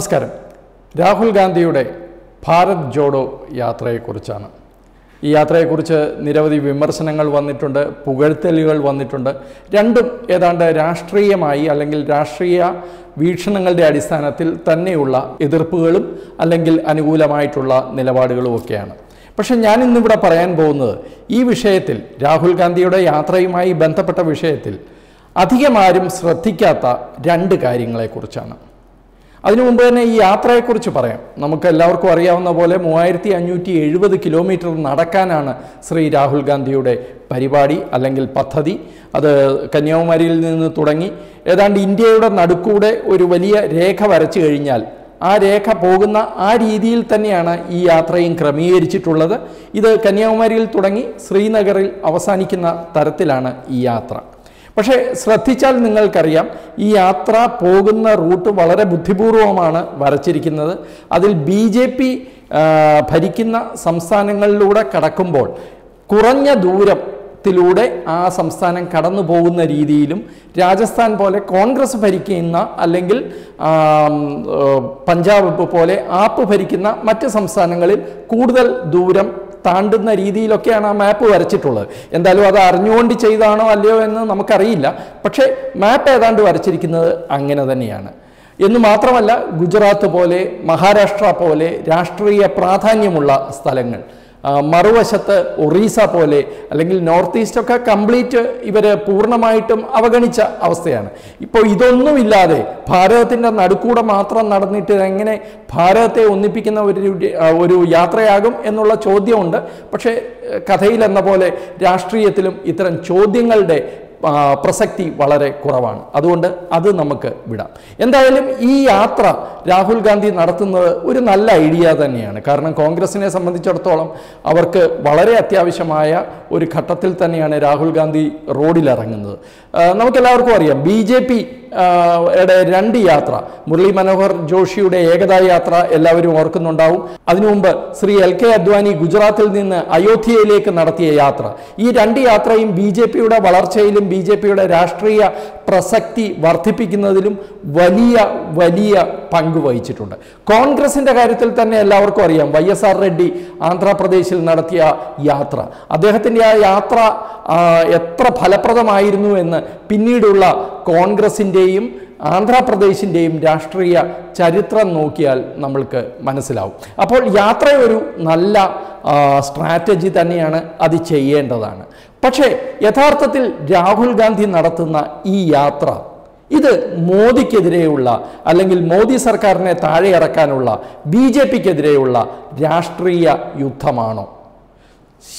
നമസ്കാരം. രാഹുൽ ഗാന്ധിയുടെ ഭാരത് ജോഡോ യാത്രയെക്കുറിച്ചാണ്. ഈ യാത്രയെക്കുറിച്ച് നിരവധി വിമർശനങ്ങൾ വന്നിട്ടുണ്ട് പുകഴ്ത്തലുകൾ വന്നിട്ടുണ്ട്. രണ്ടും ഏതാണ്ട് രാഷ്ട്രീയമായി അല്ലെങ്കിൽ രാഷ്ട്രീയ വീക്ഷണങ്ങളുടെ അടിസ്ഥാനത്തിൽ തന്നെയുള്ള എതിർപ്പുകളും അല്ലെങ്കിൽ അനുകൂലമായിട്ടുള്ള നിലപാടുകളും ഒക്കെയാണ്. പക്ഷെ ഞാൻ ഇന്നിവിടെ പറയാൻ പോകുന്നത് ഈ വിഷയത്തിൽ രാഹുൽ ഗാന്ധിയുടെ യാത്രയുമായി ബന്ധപ്പെട്ട വിഷയത്തിൽ അധികമാരും ശ്രദ്ധിക്കാത്ത രണ്ട് കാര്യങ്ങളെക്കുറിച്ചാണ്. അതിനു മുമ്പ് തന്നെ ഈ യാത്രയെക്കുറിച്ച് പറയാം. നമുക്ക് എല്ലാവർക്കും അറിയാവുന്ന പോലെ മൂവായിരത്തി അഞ്ഞൂറ്റി എഴുപത് കിലോമീറ്റർ നടക്കാനാണ് ശ്രീ രാഹുൽ ഗാന്ധിയുടെ പരിപാടി അല്ലെങ്കിൽ പദ്ധതി. അത് കന്യാകുമാരിയിൽ നിന്ന് തുടങ്ങി ഏതാണ്ട് ഇന്ത്യയുടെ നടുക്കൂടെ ഒരു വലിയ രേഖ വരച്ചു കഴിഞ്ഞാൽ ആ രേഖ പോകുന്ന ആ രീതിയിൽ തന്നെയാണ് ഈ യാത്രയും ക്രമീകരിച്ചിട്ടുള്ളത്. ഇത് കന്യാകുമാരിയിൽ തുടങ്ങി ശ്രീനഗറിൽ അവസാനിക്കുന്ന തരത്തിലാണ് ഈ യാത്ര. പക്ഷേ ശ്രദ്ധിച്ചാൽ നിങ്ങൾക്കറിയാം ഈ യാത്ര പോകുന്ന റൂട്ട് വളരെ ബുദ്ധിപൂർവമാണ് വരച്ചിരിക്കുന്നത്. അതിൽ ബി ജെ പി ഭരിക്കുന്ന സംസ്ഥാനങ്ങളിലൂടെ കടക്കുമ്പോൾ കുറഞ്ഞ ദൂരത്തിലൂടെ ആ സംസ്ഥാനം കടന്നു പോകുന്ന രീതിയിലും രാജസ്ഥാൻ പോലെ കോൺഗ്രസ് ഭരിക്കുന്ന അല്ലെങ്കിൽ പഞ്ചാബ് പോലെ ആപ്പ് ഭരിക്കുന്ന മറ്റ് സംസ്ഥാനങ്ങളിൽ കൂടുതൽ ദൂരം താണ്ടുന്ന രീതിയിലൊക്കെയാണ് ആ മാപ്പ് വരച്ചിട്ടുള്ളത്. എന്തായാലും അത് അറിഞ്ഞുകൊണ്ട് ചെയ്താണോ അല്ലയോ എന്ന് നമുക്കറിയില്ല. പക്ഷേ മാപ്പ് ഏതാണ്ട് വരച്ചിരിക്കുന്നത് അങ്ങനെ തന്നെയാണ്. എന്ന് മാത്രമല്ല ഗുജറാത്ത് പോലെ മഹാരാഷ്ട്ര പോലെ രാഷ്ട്രീയ പ്രാധാന്യമുള്ള സ്ഥലങ്ങൾ. മറുവശത്ത് ഒറീസ പോലെ അല്ലെങ്കിൽ നോർത്ത് ഈസ്റ്റ് ഒക്കെ കംപ്ലീറ്റ് ഇവർ പൂർണമായിട്ടും അവഗണിച്ച അവസ്ഥയാണ്. ഇപ്പോൾ ഇതൊന്നുമില്ലാതെ ഭാരതത്തിന്റെ നടുക്കൂടെ മാത്രം നടന്നിട്ട് എങ്ങനെ ഭാരതത്തെ ഒന്നിപ്പിക്കുന്ന ഒരു ഒരു യാത്രയാകും എന്നുള്ള ചോദ്യമുണ്ട്. പക്ഷേ കഥയിലെന്ന പോലെ രാഷ്ട്രീയത്തിലും ഇത്തരം ചോദ്യങ്ങളുടെ പ്രസക്തി വളരെ കുറവാണ്. അതുകൊണ്ട് അത് നമുക്ക് വിടാം. എന്തായാലും ഈ യാത്ര രാഹുൽ ഗാന്ധി നടത്തുന്നത് ഒരു നല്ല ഐഡിയ തന്നെയാണ്. കാരണം കോൺഗ്രസിനെ സംബന്ധിച്ചിടത്തോളം അവർക്ക് വളരെ അത്യാവശ്യമായ ഒരു ഘട്ടത്തിൽ തന്നെയാണ് രാഹുൽ ഗാന്ധി റോഡിലിറങ്ങുന്നത്. നമുക്കെല്ലാവർക്കും അറിയാം ബി ജെ പി യുടെ രണ്ട് യാത്ര മുരളി മനോഹർ ജോഷിയുടെ ഏകതാ യാത്ര എല്ലാവരും ഓർക്കുന്നുണ്ടാവും. അതിനു മുമ്പ് ശ്രീ എൽ കെ അദ്വാനി ഗുജറാത്തിൽ നിന്ന് അയോധ്യയിലേക്ക് നടത്തിയ യാത്ര. ഈ രണ്ട് യാത്രയും ബി ജെ പിയുടെ വളർച്ചയിലും ബി ജെ പിയുടെ രാഷ്ട്രീയ പ്രസക്തി വർദ്ധിപ്പിക്കുന്നതിലും വലിയ വലിയ പങ്ക് വഹിച്ചിട്ടുണ്ട്. കോൺഗ്രസിന്റെ കാര്യത്തിൽ തന്നെ എല്ലാവർക്കും അറിയാം വൈ എസ് ആർ റെഡ്ഡി ആന്ധ്രാപ്രദേശിൽ നടത്തിയ യാത്ര. അദ്ദേഹത്തിന്റെ ആ യാത്ര എത്ര ഫലപ്രദമായിരുന്നു എന്ന് പിന്നീടുള്ള കോൺഗ്രസിന്റെയും ആന്ധ്രാപ്രദേശിന്റെയും രാഷ്ട്രീയ ചരിത്രം നോക്കിയാൽ നമ്മൾക്ക് മനസ്സിലാവും. അപ്പോൾ യാത്ര ഒരു നല്ല സ്ട്രാറ്റജി തന്നെയാണ് അത് ചെയ്യേണ്ടതാണ്. പക്ഷേ യഥാർത്ഥത്തിൽ രാഹുൽ ഗാന്ധി നടത്തുന്ന ഈ യാത്ര ഇത് മോദിക്കെതിരെയുള്ള അല്ലെങ്കിൽ മോദി സർക്കാരിനെ താഴെ ഇറക്കാനുള്ള ബി ജെ പിക്കെതിരെയുള്ള രാഷ്ട്രീയ യുദ്ധമാണോ?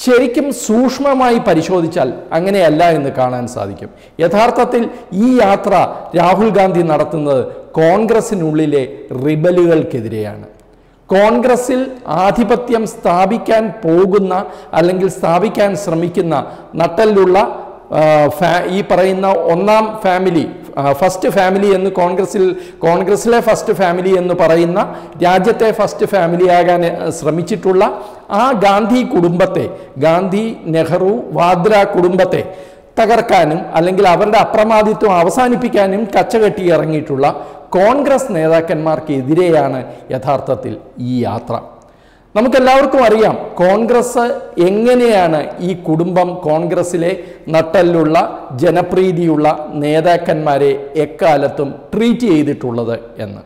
ശരിക്കും സൂക്ഷ്മമായി പരിശോധിച്ചാൽ അങ്ങനെയല്ല എന്ന് കാണാൻ സാധിക്കും. യഥാർത്ഥത്തിൽ ഈ യാത്ര രാഹുൽ ഗാന്ധി നടത്തുന്നത് കോൺഗ്രസിനുള്ളിലെ റിബലുകൾക്കെതിരെയാണ്. കോൺഗ്രസിൽ ആധിപത്യം സ്ഥാപിക്കാൻ പോകുന്ന അല്ലെങ്കിൽ സ്ഥാപിക്കാൻ ശ്രമിക്കുന്ന നട്ടലിലുള്ള ഈ പറയുന്ന ഒന്നാം ഫാമിലി ഫസ്റ്റ് ഫാമിലി എന്ന് കോൺഗ്രസിൽ കോൺഗ്രസിലെ ഫസ്റ്റ് ഫാമിലി എന്ന് പറയുന്ന രാജ്യത്തെ ഫസ്റ്റ് ഫാമിലി ആകാൻ ശ്രമിച്ചിട്ടുള്ള ആ ഗാന്ധി കുടുംബത്തെ ഗാന്ധി നെഹ്റു വാദ്ര കുടുംബത്തെ തകർക്കാനും അല്ലെങ്കിൽ അവരുടെ അപ്രമാദിത്വം അവസാനിപ്പിക്കാനും കച്ചകെട്ടി ഇറങ്ങിയിട്ടുള്ള കോൺഗ്രസ് നേതാക്കന്മാർക്കെതിരെയാണ് യഥാർത്ഥത്തിൽ ഈ യാത്ര. നമുക്കെല്ലാവർക്കും അറിയാം കോൺഗ്രസ് എങ്ങനെയാണ് ഈ കുടുംബം കോൺഗ്രസ്സിലെ നട്ടലിലുള്ള ജനപ്രീതിയുള്ള നേതാക്കന്മാരെ എക്കാലത്തും ട്രീറ്റ് ചെയ്തിട്ടുള്ളത് എന്ന്.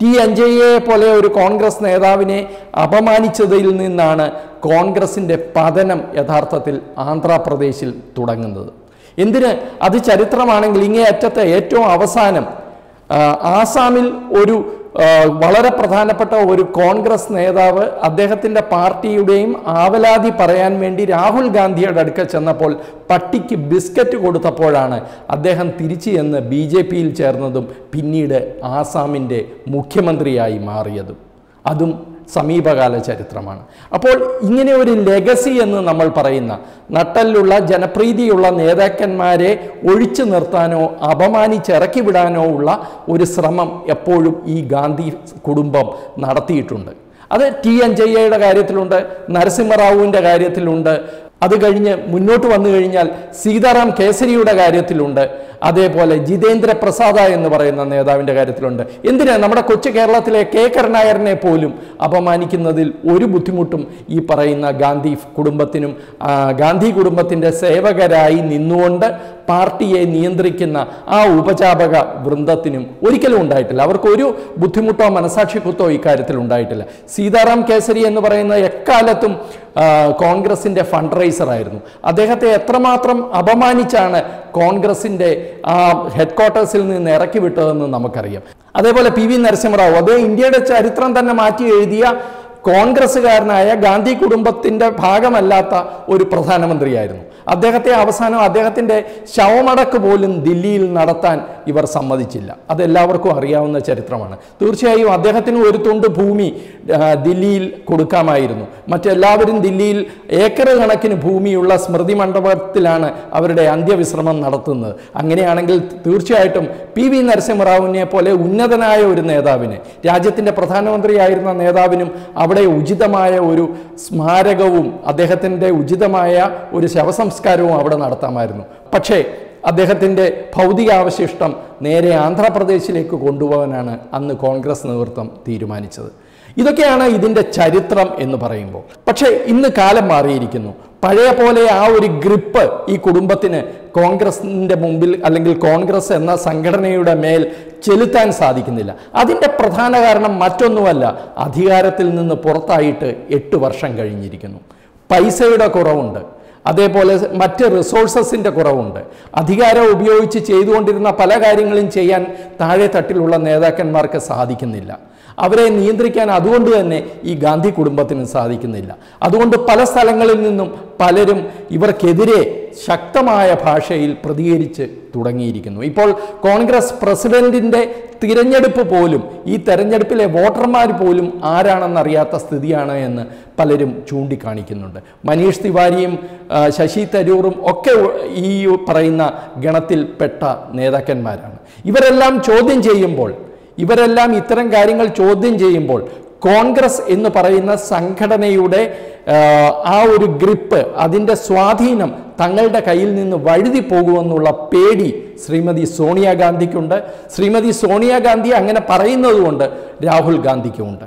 ടി അഞ്ജയ്യെ പോലെ ഒരു കോൺഗ്രസ് നേതാവിനെ അപമാനിച്ചതിൽ നിന്നാണ് കോൺഗ്രസിന്റെ പതനം യഥാർത്ഥത്തിൽ ആന്ധ്രാപ്രദേശിൽ തുടങ്ങുന്നത്. എന്തിന്? അത് ചരിത്രമാണെങ്കിൽ ഇങ്ങേ അറ്റത്തെ ഏറ്റവും അവസാനം ആസാമിൽ ഒരു വളരെ പ്രധാനപ്പെട്ട ഒരു കോൺഗ്രസ് നേതാവ് അദ്ദേഹത്തിന്റെ പാർട്ടിയുടെയും ആവലാതി പറയാൻ വേണ്ടി രാഹുൽ ഗാന്ധിയുടെ അടുക്കൽ ചെന്നപ്പോൾ പട്ടിക്ക് ബിസ്ക്കറ്റ് കൊടുത്തപ്പോഴാണ് അദ്ദേഹം തിരിച്ചു ചെന്ന് ബി ജെ പിയിൽ ചേർന്നതും പിന്നീട് ആസാമിന്റെ മുഖ്യമന്ത്രിയായി മാറിയതും. അതും സമീപകാല ചരിത്രമാണ്. അപ്പോൾ ഇങ്ങനെ ഒരു ലെഗസി എന്ന് നമ്മൾ പറയുന്ന നട്ടലിലുള്ള ജനപ്രീതിയുള്ള നേതാക്കന്മാരെ ഒഴിച്ചു നിർത്താനോ അപമാനിച്ചിറക്കി വിടാനോ ഉള്ള ഒരു ശ്രമം എപ്പോഴും ഈ ഗാന്ധി കുടുംബം നടത്തിയിട്ടുണ്ട്. അത് ടി. എൻ. ജയ്യയുടെ കാര്യത്തിലുണ്ട് നരസിംഹറാവുവിന്റെ കാര്യത്തിലുണ്ട് അത് കഴിഞ്ഞ് മുന്നോട്ട് വന്നു കഴിഞ്ഞാൽ സീതാറാം കേസരിയുടെ കാര്യത്തിലുണ്ട്. അതേപോലെ ജിതേന്ദ്ര പ്രസാദ എന്ന് പറയുന്ന നേതാവിന്റെ കാര്യത്തിലുണ്ട്. എന്തിനാ നമ്മുടെ കൊച്ചു കേരളത്തിലെ കെ കരുണാകരനെ പോലും അപമാനിക്കുന്നതിൽ ഒരു ബുദ്ധിമുട്ടും ഈ പറയുന്ന ഗാന്ധി കുടുംബത്തിനും ഗാന്ധി കുടുംബത്തിന്റെ സേവകരായി നിന്നുകൊണ്ട് പാർട്ടിയെ നിയന്ത്രിക്കുന്ന ആ ഉപചാപക വൃന്ദത്തിനും ഒരിക്കലും ഉണ്ടായിട്ടില്ല. അവർക്ക് ഒരു ബുദ്ധിമുട്ടോ മനസാക്ഷി കുത്തോ ഇക്കാര്യത്തിൽ ഉണ്ടായിട്ടില്ല. സീതാറാം കേസരി എന്ന് പറയുന്ന എക്കാലത്തും കോൺഗ്രസിന്റെ ഫണ്ട് ആയിരുന്നു. അദ്ദേഹത്തെ എത്രമാത്രം അപമാനിച്ചാണ് കോൺഗ്രസിന്റെ ആ ഹെഡ് ക്വാർട്ടേഴ്സിൽ നിന്ന് ഇറക്കി വിട്ടതെന്ന് നമുക്കറിയാം. അതേപോലെ പി വി നരസിംഹറാവു അദ്ദേഹം ഇന്ത്യയുടെ ചരിത്രം തന്നെ മാറ്റി എഴുതിയ കോൺഗ്രസ്സുകാരനായ ഗാന്ധി കുടുംബത്തിന്റെ ഭാഗമല്ലാത്ത ഒരു പ്രധാനമന്ത്രിയായിരുന്നു. അദ്ദേഹത്തെ അവസാനം അദ്ദേഹത്തിന്റെ ശവമടക്ക് പോലും ദില്ലിയിൽ നടത്താൻ ഇവർ സമ്മതിച്ചില്ല. അതെല്ലാവർക്കും അറിയാവുന്ന ചരിത്രമാണ്. തീർച്ചയായും അദ്ദേഹത്തിന് ഒരു തുണ്ട് ഭൂമി ദില്ലിയിൽ കൊടുക്കാമായിരുന്നു. മറ്റെല്ലാവരും ദില്ലിയിൽ ഏക്കർ കണക്കിന് ഭൂമിയുള്ള സ്മൃതി മണ്ഡപത്തിലാണ് അവരുടെ അന്ത്യവിശ്രമം നടത്തുന്നത്. അങ്ങനെയാണെങ്കിൽ തീർച്ചയായിട്ടും പി വി നരസിംഹറാവുവിനെ പോലെ ഉന്നതനായ ഒരു നേതാവിന് രാജ്യത്തിന്റെ പ്രധാനമന്ത്രിയായിരുന്ന നേതാവിനും അവിടെ ഉചിതമായ ഒരു സ്മാരകവും അദ്ദേഹത്തിന്റെ ഉചിതമായ ഒരു ശവസംസ്കാരവും അവിടെ നടത്താമായിരുന്നു. പക്ഷേ അദ്ദേഹത്തിന്റെ ഭൗതികാവശിഷ്ടം നേരെ ആന്ധ്രാപ്രദേശിലേക്ക് കൊണ്ടുപോകാനാണ് അന്ന് കോൺഗ്രസ് നേതൃത്വം തീരുമാനിച്ചത്. ഇതൊക്കെയാണ് ഇതിന്റെ ചരിത്രം എന്ന് പറയുമ്പോൾ. പക്ഷേ ഇന്ന് കാലം മാറിയിരിക്കുന്നു. പഴയ പോലെ ആ ഒരു ഗ്രിപ്പ് ഈ കുടുംബത്തിന് കോൺഗ്രസിന്റെ മുമ്പിൽ അല്ലെങ്കിൽ കോൺഗ്രസ് എന്ന സംഘടനയുടെ മേൽ ചെലുത്താൻ സാധിക്കുന്നില്ല. അതിന്റെ പ്രധാന കാരണം മറ്റൊന്നുമല്ല അധികാരത്തിൽ നിന്ന് പുറത്തായിട്ട് എട്ട് വർഷം കഴിഞ്ഞിരിക്കുന്നു. പൈസയുടെ കുറവുണ്ട്. അതേപോലെ മറ്റ് റിസോഴ്സസിന്റെ കുറവുണ്ട്. അധികാരം ഉപയോഗിച്ച് ചെയ്തുകൊണ്ടിരുന്ന പല കാര്യങ്ങളും ചെയ്യാൻ താഴെ തട്ടിലുള്ള നേതാക്കന്മാർക്ക് സാധിക്കുന്നില്ല. അവരെ നിയന്ത്രിക്കാൻ അതുകൊണ്ട് തന്നെ ഈ ഗാന്ധി കുടുംബത്തിന് സാധിക്കുന്നില്ല. അതുകൊണ്ട് പല സ്ഥലങ്ങളിൽ നിന്നും പലരും ഇവർക്കെതിരെ ശക്തമായ ഭാഷയിൽ പ്രതികരിച്ച് തുടങ്ങിയിരിക്കുന്നു. ഇപ്പോൾ കോൺഗ്രസ് പ്രസിഡന്റിന്റെ തിരഞ്ഞെടുപ്പ് പോലും ഈ തെരഞ്ഞെടുപ്പിലെ വോട്ടർമാർ പോലും ആരാണെന്നറിയാത്ത സ്ഥിതിയാണ് എന്ന് പലരും ചൂണ്ടിക്കാണിക്കുന്നുണ്ട്. മനീഷ് തിവാരിയും ശശി തരൂറും ഒക്കെ ഈ പറയുന്ന ഗണത്തിൽപ്പെട്ട നേതാക്കന്മാരാണ്. ഇവരെല്ലാം ചോദ്യം ചെയ്യുമ്പോൾ ഇവരെല്ലാം ഇത്തരം കാര്യങ്ങൾ ചോദ്യം ചെയ്യുമ്പോൾ കോൺഗ്രസ് എന്ന് പറയുന്ന സംഘടനയുടെ ആ, ഒരു ഗ്രിപ്പ് അതിന്റെ സ്വാധീനം തങ്ങളുടെ കയ്യിൽ നിന്ന് വഴുതി പോകുമെന്നുള്ള പേടി ശ്രീമതി സോണിയാഗാന്ധിക്കുണ്ട്. ശ്രീമതി സോണിയാഗാന്ധി അങ്ങനെ പറയുന്നതുകൊണ്ട് രാഹുൽ ഗാന്ധിക്കുമുണ്ട്.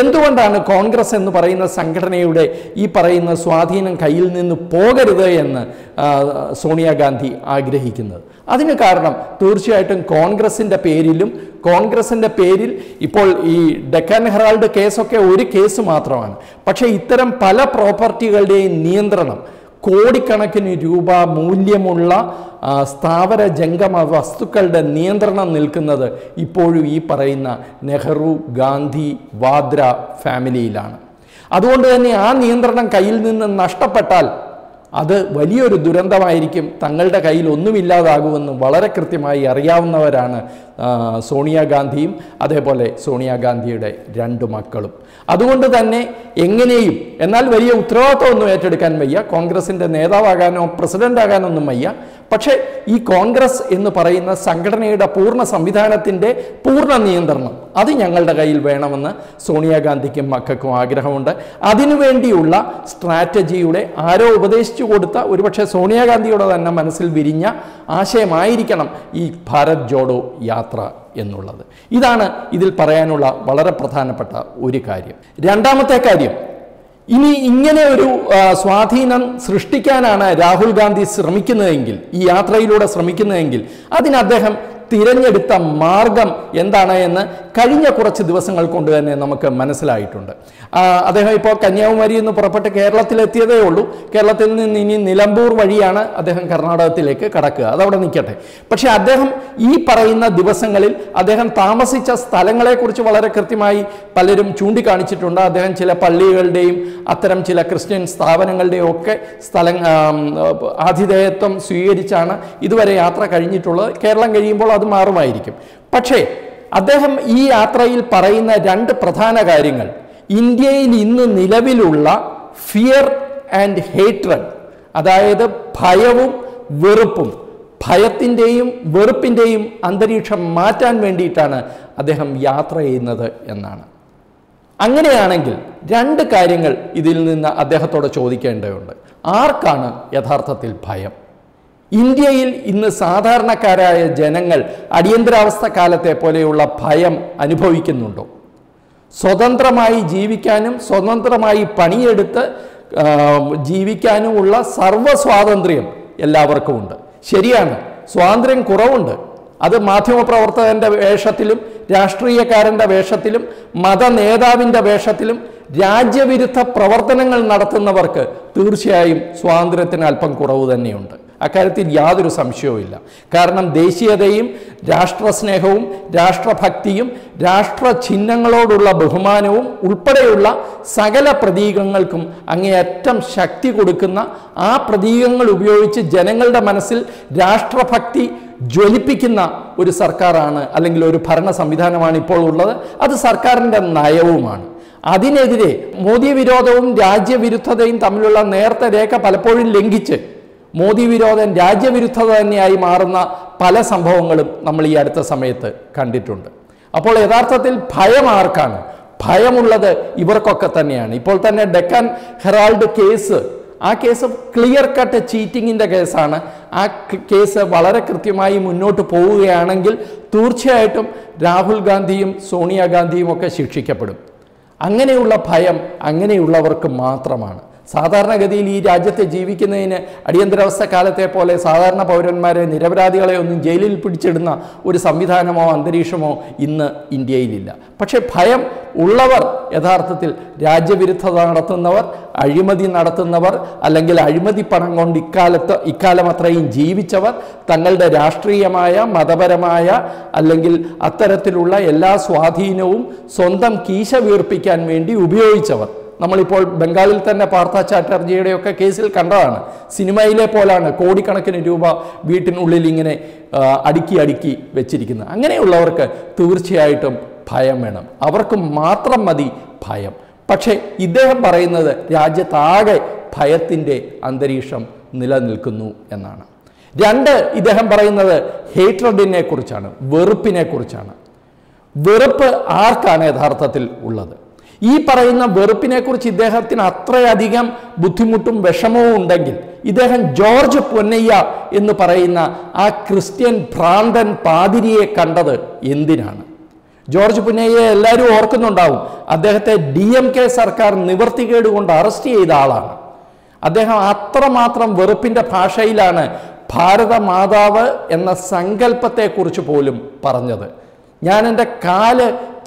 എന്തുകൊണ്ടാണ് കോൺഗ്രസ് എന്ന് പറയുന്ന സംഘടനയുടെ ഈ പറയുന്ന സ്വാധീനം കയ്യിൽ നിന്ന് പോകരുത് എന്ന് സോണിയാഗാന്ധി ആഗ്രഹിക്കുന്നത്? അതിന് കാരണം തീർച്ചയായിട്ടും കോൺഗ്രസിന്റെ പേരിലും കോൺഗ്രസിന്റെ പേരിൽ ഇപ്പോൾ ഈ ഡെക്കാൻ ഹെറാൾഡ് കേസൊക്കെ ഒരു കേസ് മാത്രമാണ്. പക്ഷേ ഇത്തരം പല പ്രോപ്പർട്ടികളുടെയും നിയന്ത്രണം കോടിക്കണക്കിന് രൂപ മൂല്യമുള്ള സ്ഥാവര ജംഗമ വസ്തുക്കളുടെ നിയന്ത്രണം നിൽക്കുന്നത് ഇപ്പോഴും ഈ പറയുന്ന നെഹ്റു ഗാന്ധി വാദ്ര ഫാമിലിയിലാണ്. അതുകൊണ്ട് തന്നെ ആ നിയന്ത്രണം കയ്യിൽ നിന്ന് നഷ്ടപ്പെട്ടാൽ അത് വലിയൊരു ദുരന്തമായിരിക്കും. തങ്ങളുടെ കയ്യിൽ ഒന്നുമില്ലാതാകുമെന്ന് വളരെ കൃത്യമായി അറിയാവുന്നവരാണ് സോണിയാഗാന്ധിയും അതേപോലെ സോണിയാഗാന്ധിയുടെ രണ്ട് മക്കളും. അതുകൊണ്ട് തന്നെ എങ്ങനെയും എന്നാൽ വലിയ ഉത്തരവാദിത്വമൊന്നും ഏറ്റെടുക്കാൻ വയ്യ. കോൺഗ്രസിന്റെ നേതാവാകാനോ പ്രസിഡന്റ് ആകാനൊന്നും വയ്യ. പക്ഷേ ഈ കോൺഗ്രസ് എന്ന് പറയുന്ന സംഘടനയുടെ പൂർണ സംവിധാനത്തിന്റെ പൂർണ നിയന്ത്രണം അത് ഞങ്ങളുടെ കയ്യിൽ വേണമെന്ന് സോണിയാഗാന്ധിക്കും മക്കൾക്കും ആഗ്രഹമുണ്ട്. അതിനുവേണ്ടിയുള്ള സ്ട്രാറ്റജിയുടെ ആരോ ഉപദേശിച്ചു കൊടുത്ത ഒരുപക്ഷെ സോണിയാഗാന്ധിയുടെ തന്നെ മനസ്സിൽ വിരിഞ്ഞ ആശയമായിരിക്കണം ഈ ഭാരത് ജോഡോ യാത്ര. എന്നുള്ളത്. ഇതാണ് ഇതിൽ പറയാനുള്ള വളരെ പ്രധാനപ്പെട്ട ഒരു കാര്യം. രണ്ടാമത്തെ കാര്യം ഇനി ഇങ്ങനെ ഒരു സ്വാധീനം സൃഷ്ടിക്കാനാണ് രാഹുൽ ഗാന്ധി ശ്രമിക്കുന്നതെങ്കിൽ ഈ യാത്രയിലൂടെ ശ്രമിക്കുന്നതെങ്കിൽ അതിന് അദ്ദേഹം തിരഞ്ഞെടുത്ത മാർഗം എന്താണ് എന്ന് കഴിഞ്ഞ കുറച്ച് ദിവസങ്ങൾ കൊണ്ട് തന്നെ നമുക്ക് മനസ്സിലായിട്ടുണ്ട്. അദ്ദേഹം ഇപ്പോൾ കന്യാകുമാരിയിൽ നിന്ന് പുറപ്പെട്ട് കേരളത്തിലെത്തിയതേ ഉള്ളൂ. കേരളത്തിൽ നിന്ന് ഇനി നിലമ്പൂർ വഴിയാണ് അദ്ദേഹം കർണാടകത്തിലേക്ക് കടക്കുക. അതവിടെ നിൽക്കട്ടെ. പക്ഷേ അദ്ദേഹം ഈ പറയുന്ന ദിവസങ്ങളിൽ അദ്ദേഹം താമസിച്ച സ്ഥലങ്ങളെക്കുറിച്ച് വളരെ കൃത്യമായി പലരും ചൂണ്ടിക്കാണിച്ചിട്ടുണ്ട്. അദ്ദേഹം ചില പള്ളികളുടെയും അത്തരം ചില ക്രിസ്ത്യൻ സ്ഥാപനങ്ങളുടെയും ഒക്കെ സ്ഥലം ആതിഥേയത്വം സ്വീകരിച്ചാണ് ഇതുവരെ യാത്ര കഴിഞ്ഞിട്ടുള്ളത്. കേരളം കഴിയുമ്പോൾ അത് മാറുമായിരിക്കും. പക്ഷേ അദ്ദേഹം ഈ യാത്രയിൽ പറയുന്ന രണ്ട് പ്രധാന കാര്യങ്ങൾ. ഇന്ത്യയിൽ ഇന്ന് നിലവിലുള്ള ഫിയർ ആൻഡ് ഹേറ്റ്രഡ് അതായത് ഭയവും വെറുപ്പും ഭയത്തിന്റെയും വെറുപ്പിന്റെയും അന്തരീക്ഷം മാറ്റാൻ വേണ്ടിയിട്ടാണ് അദ്ദേഹം യാത്ര ചെയ്യുന്നത് എന്നാണ്. അങ്ങനെയാണെങ്കിൽ രണ്ട് കാര്യങ്ങൾ ഇതിൽ നിന്ന് അദ്ദേഹത്തോട് ചോദിക്കേണ്ടതുണ്ട്. ആർക്കാണ് യഥാർത്ഥത്തിൽ ഭയം? ഇന്ത്യയിൽ ഇന്ന് സാധാരണക്കാരായ ജനങ്ങൾ അടിയന്തരാവസ്ഥ കാലത്തെ പോലെയുള്ള ഭയം അനുഭവിക്കുന്നുണ്ടോ. സ്വതന്ത്രമായി ജീവിക്കാനും സ്വതന്ത്രമായി പണിയെടുത്ത് ജീവിക്കാനുമുള്ള സർവ സ്വാതന്ത്ര്യം എല്ലാവർക്കും ഉണ്ട് ശരിയാണ് സ്വാതന്ത്ര്യം കുറവുണ്ട്. അത് മാധ്യമപ്രവർത്തകന്റെ വേഷത്തിലും രാഷ്ട്രീയക്കാരന്റെ വേഷത്തിലും മത നേതാവിന്റെ വേഷത്തിലും രാജ്യവിരുദ്ധ പ്രവർത്തനങ്ങൾ നടത്തുന്നവർക്ക് തീർച്ചയായും സ്വാതന്ത്ര്യത്തിന് അല്പം കുറവ് തന്നെയുണ്ട്. അക്കാര്യത്തിൽ യാതൊരു സംശയവുമില്ല. കാരണം ദേശീയതയും രാഷ്ട്രസ്നേഹവും രാഷ്ട്രഭക്തിയും രാഷ്ട്രചിഹ്നങ്ങളോടുള്ള ബഹുമാനവും ഉൾപ്പെടെയുള്ള സകല പ്രതീകങ്ങൾക്കും അങ്ങേയറ്റം ശക്തി കൊടുക്കുന്ന ആ പ്രതീകങ്ങൾ ഉപയോഗിച്ച് ജനങ്ങളുടെ മനസ്സിൽ രാഷ്ട്രഭക്തി ജ്വലിപ്പിക്കുന്ന ഒരു സർക്കാരാണ് അല്ലെങ്കിൽ ഒരു ഭരണ സംവിധാനമാണ് ഇപ്പോൾ ഉള്ളത്. അത് സർക്കാരിന്റെ നയവുമാണ്. അതിനെതിരെ മോദി വിരോധവും രാജ്യവിരുദ്ധതയും തമ്മിലുള്ള നേർത്ത രേഖ പലപ്പോഴും ലംഘിച്ച് മോദി വിരോധം രാജ്യവിരുദ്ധത തന്നെയായി മാറുന്ന പല സംഭവങ്ങളും നമ്മൾ ഈ അടുത്ത സമയത്ത് കണ്ടിട്ടുണ്ട്. അപ്പോൾ യഥാർത്ഥത്തിൽ ഭയം ആർക്കാണ്? ഭയമുള്ളത് ഇവർക്കൊക്കെ തന്നെയാണ്. ഇപ്പോൾ തന്നെ ഡെക്കാൻ ഹെറാൾഡ് കേസ് ആ കേസ് ക്ലിയർ കട്ട് ചീറ്റിങ്ങിന്റെ കേസാണ്. ആ കേസ് വളരെ കൃത്യമായി മുന്നോട്ട് പോവുകയാണെങ്കിൽ തീർച്ചയായിട്ടും രാഹുൽ ഗാന്ധിയും സോണിയാഗാന്ധിയും ഒക്കെ ശിക്ഷിക്കപ്പെടും. അങ്ങനെയുള്ള ഭയം അങ്ങനെയുള്ളവർക്ക് മാത്രമാണ്. സാധാരണഗതിയിൽ ഈ രാജ്യത്തെ ജീവിക്കുന്നതിന് അടിയന്തരാവസ്ഥ കാലത്തെ പോലെ സാധാരണ പൗരന്മാരെ നിരപരാധികളെ ഒന്നും ജയിലിൽ പിടിച്ചിടുന്ന ഒരു സംവിധാനമോ അന്തരീക്ഷമോ ഇന്ന് ഇന്ത്യയിലില്ല. പക്ഷേ ഭയം ഉള്ളവർ യഥാർത്ഥത്തിൽ രാജ്യവിരുദ്ധത നടത്തുന്നവർ അഴിമതി നടത്തുന്നവർ അല്ലെങ്കിൽ അഴിമതി പണം കൊണ്ട് ഇക്കാലത്ത് ഇക്കാലം അത്രയും ജീവിച്ചവർ തങ്ങളുടെ രാഷ്ട്രീയമായ മതപരമായ അല്ലെങ്കിൽ അത്തരത്തിലുള്ള എല്ലാ സ്വാധീനവും സ്വന്തം കീശ വീർപ്പിക്കാൻ വേണ്ടി ഉപയോഗിച്ചവർ. നമ്മളിപ്പോൾ ബംഗാളിൽ തന്നെ പാർത്ഥ ചാറ്റർജിയുടെ ഒക്കെ കേസിൽ കണ്ടതാണ്. സിനിമയിലെ പോലാണ് കോടിക്കണക്കിന് രൂപ വീട്ടിനുള്ളിൽ ഇങ്ങനെ അടുക്കി അടുക്കി വെച്ചിരിക്കുന്നത്. അങ്ങനെയുള്ളവർക്ക് തീർച്ചയായിട്ടും ഭയം വേണം. അവർക്ക് മാത്രം മതി ഭയം. പക്ഷേ ഇദ്ദേഹം പറയുന്നത് രാജ്യത്താകെ ഭയത്തിന്റെ അന്തരീക്ഷം നിലനിൽക്കുന്നു എന്നാണ്. രണ്ട് ഇദ്ദേഹം പറയുന്നത് ഹേറ്റ്രഡിനെ കുറിച്ചാണ് വെറുപ്പിനെ കുറിച്ചാണ് വെറുപ്പ് ആർക്കാണ് യഥാർത്ഥത്തിൽ ഉള്ളത്? ഈ പറയുന്ന വെറുപ്പിനെക്കുറിച്ച് ഇദ്ദേഹത്തിന് അത്രയധികം ബുദ്ധിമുട്ടും വിഷമവും ഉണ്ടെങ്കിൽ ഇദ്ദേഹം ജോർജ് പൊന്നയ്യ എന്ന് പറയുന്ന ആ ക്രിസ്ത്യൻ ഭ്രാന്തൻ പാതിരിയെ കണ്ടത് എന്തിനാണ്? ജോർജ് പുന്നയ്യെ എല്ലാവരും ഓർക്കുന്നുണ്ടാവും. അദ്ദേഹത്തെ ഡി എം കെ സർക്കാർ നിവർത്തികേട് കൊണ്ട് അറസ്റ്റ് ചെയ്ത ആളാണ്. അദ്ദേഹം അത്രമാത്രം വെറുപ്പിന്റെ ഭാഷയിലാണ് ഭാരത മാതാവ് എന്ന സങ്കല്പത്തെക്കുറിച്ച് പോലും പറഞ്ഞത്. ഞാൻ എന്റെ കാൽ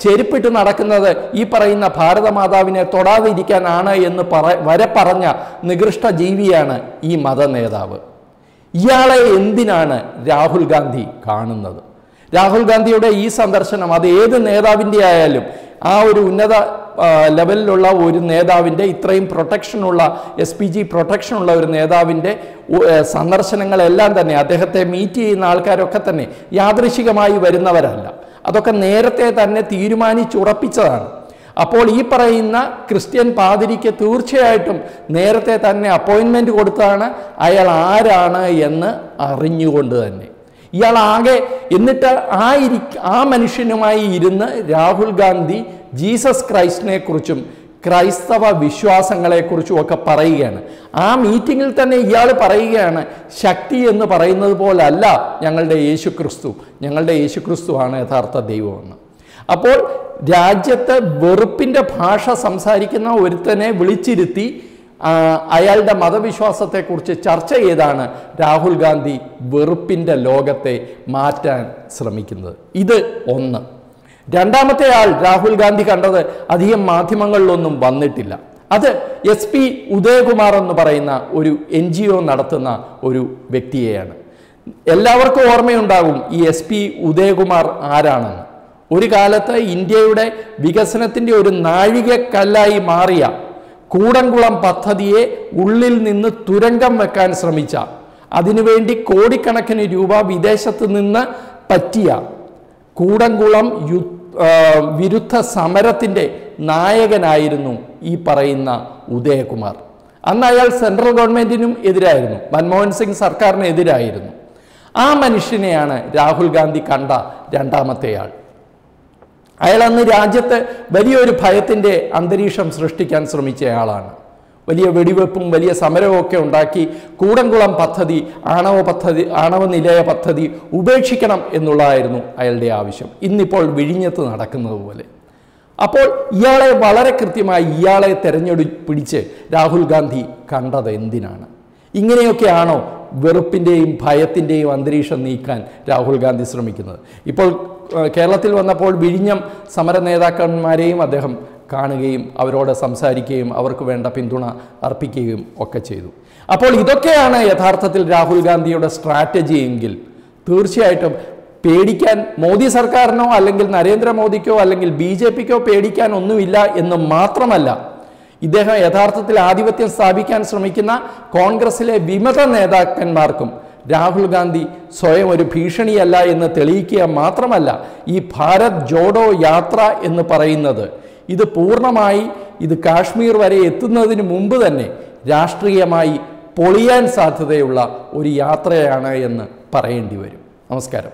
ചെരുപ്പിട്ട് നടക്കുന്നത് ഈ പറയുന്ന ഭാരതമാതാവിനെ തൊടാതിരിക്കാനാണ് എന്ന് പറ വരെ പറഞ്ഞ നികൃഷ്ട ജീവിയാണ് ഈ മത നേതാവ് ഇയാളെ എന്തിനാണ് രാഹുൽ ഗാന്ധി കാണുന്നത്? രാഹുൽ ഗാന്ധിയുടെ ഈ സന്ദർശനം അത് ഏത് നേതാവിന്റെ ആയാലും ആ ഒരു ഉന്നത ലെവലിലുള്ള ഒരു നേതാവിന്റെ ഇത്രയും പ്രൊട്ടക്ഷനുള്ള എസ് പി ജി പ്രൊട്ടക്ഷനുള്ള ഒരു നേതാവിന്റെ സന്ദർശനങ്ങളെല്ലാം തന്നെ അദ്ദേഹത്തെ മീറ്റ് ചെയ്യുന്ന ആൾക്കാരൊക്കെ തന്നെ യാദൃശികമായി വരുന്നവരല്ല. അതൊക്കെ നേരത്തെ തന്നെ തീരുമാനിച്ചുറപ്പിച്ചതാണ്. അപ്പോൾ ഈ പറയുന്ന ക്രിസ്ത്യൻ പാതിരിക്ക് തീർച്ചയായിട്ടും നേരത്തെ തന്നെ അപ്പോയിൻമെന്റ് കൊടുത്താണ് അയാൾ ആരാണ് എന്ന് അറിഞ്ഞുകൊണ്ട് തന്നെ. ഇയാൾ ആകെ എന്നിട്ട് ആ ഇരി ആ മനുഷ്യനുമായി ഇരുന്ന് രാഹുൽ ഗാന്ധി ജീസസ് ക്രൈസ്റ്റിനെ കുറിച്ചും ക്രൈസ്തവ വിശ്വാസങ്ങളെക്കുറിച്ചും ഒക്കെ പറയുകയാണ്. ആ മീറ്റിങ്ങിൽ തന്നെ ഇയാൾ പറയുകയാണ് ശക്തി എന്ന് പറയുന്നത് പോലല്ല ഞങ്ങളുടെ യേശു ക്രിസ്തു ഞങ്ങളുടെ യേശു ക്രിസ്തുവാണ് യഥാർത്ഥ ദൈവമെന്ന്. അപ്പോൾ രാജ്യത്ത് വെറുപ്പിന്റെ ഭാഷ സംസാരിക്കുന്ന ഒരുത്തനെ വിളിച്ചിരുത്തി അയാളുടെ മതവിശ്വാസത്തെക്കുറിച്ച് ചർച്ച ചെയ്താണ് രാഹുൽ ഗാന്ധി വെറുപ്പിന്റെ ലോകത്തെ മാറ്റാൻ ശ്രമിക്കുന്നത്. ഇത് ഒന്ന്. രണ്ടാമത്തെ ആൾ രാഹുൽ ഗാന്ധി കണ്ടത് അധികം മാധ്യമങ്ങളിലൊന്നും വന്നിട്ടില്ല. അത് എസ് പി ഉദയകുമാർ എന്ന് പറയുന്ന ഒരു എൻ ജി ഒ നടത്തുന്ന ഒരു വ്യക്തിയെയാണ്. എല്ലാവർക്കും ഓർമ്മയുണ്ടാകും ഈ എസ് പി ഉദയകുമാർ ആരാണെന്ന്. ഒരു കാലത്ത് ഇന്ത്യയുടെ വികസനത്തിന്റെ ഒരു നാഴികക്കല്ലായി മാറിയ കൂടംകുളം പദ്ധതിയെ ഉള്ളിൽ നിന്ന് തുരങ്കം വെക്കാൻ ശ്രമിച്ച അതിനുവേണ്ടി കോടിക്കണക്കിന് രൂപ വിദേശത്ത് നിന്ന് പറ്റിയ കൂടംകുളം യു ആ, വിരുദ്ധ സമരത്തിന്റെ നായകനായിരുന്നു ഈ പറയുന്ന ഉദയകുമാർ. അന്ന് അയാൾ സെൻട്രൽ ഗവൺമെന്റിനും എതിരായിരുന്നു. മൻമോഹൻ സിംഗ് സർക്കാരിന് എതിരായിരുന്നു ആ മനുഷ്യനെയാണ് രാഹുൽ ഗാന്ധി കണ്ട രണ്ടാമത്തെ ആൾ. അയാൾ അന്ന് രാജ്യത്ത് വലിയൊരു ഭയത്തിന്റെ അന്തരീക്ഷം സൃഷ്ടിക്കാൻ ശ്രമിച്ചയാളാണ് വലിയ വെടിവെപ്പും വലിയ സമരവും ഒക്കെ ഉണ്ടാക്കി കൂടംകുളം പദ്ധതി ആണവ പദ്ധതി ആണവ നിലയ പദ്ധതി ഉപേക്ഷിക്കണം എന്നുള്ളതായിരുന്നു അയാളുടെ ആവശ്യം. ഇന്നിപ്പോൾ വിഴിഞ്ഞത്ത് നടക്കുന്നത് പോലെ. അപ്പോൾ ഇയാളെ വളരെ കൃത്യമായി ഇയാളെ തെരഞ്ഞെടു പിടിച്ച് രാഹുൽ ഗാന്ധി കണ്ടത് എന്തിനാണ്? ഇങ്ങനെയൊക്കെയാണോ വെറുപ്പിന്റെയും ഭയത്തിന്റെയും അന്തരീക്ഷം നീക്കാൻ രാഹുൽ ഗാന്ധി ശ്രമിക്കുന്നത്? ഇപ്പോൾ കേരളത്തിൽ വന്നപ്പോൾ വിഴിഞ്ഞം സമര നേതാക്കന്മാരെയും അദ്ദേഹം കാണുകയും അവരോട് സംസാരിക്കുകയും അവർക്ക് വേണ്ട പിന്തുണ അർപ്പിക്കുകയും ഒക്കെ ചെയ്തു. അപ്പോൾ ഇതൊക്കെയാണ് യഥാർത്ഥത്തിൽ രാഹുൽ ഗാന്ധിയുടെ സ്ട്രാറ്റജി എങ്കിൽ തീർച്ചയായിട്ടും പേടിക്കാൻ മോദി സർക്കാരിനോ അല്ലെങ്കിൽ നരേന്ദ്രമോദിക്കോ അല്ലെങ്കിൽ ബി ജെ പിക്കോ പേടിക്കാൻ ഒന്നുമില്ല എന്ന് മാത്രമല്ല ഇദ്ദേഹം യഥാർത്ഥത്തിൽ ആധിപത്യം സ്ഥാപിക്കാൻ ശ്രമിക്കുന്ന കോൺഗ്രസിലെ വിമത നേതാക്കന്മാർക്കും രാഹുൽ ഗാന്ധി സ്വയം ഒരു ഭീഷണിയല്ല എന്ന് തെളിയിക്കുക മാത്രമല്ല ഈ ഭാരത് ജോഡോ യാത്ര എന്ന് പറയുന്നത് ഇത് പൂർണമായി ഇത് കാശ്മീർ വരെ എത്തുന്നതിന് മുമ്പ് തന്നെ രാഷ്ട്രീയമായി പൊളിയാൻ സാധ്യതയുള്ള ഒരു യാത്രയാണ് എന്ന് പറയേണ്ടി വരും. നമസ്കാരം.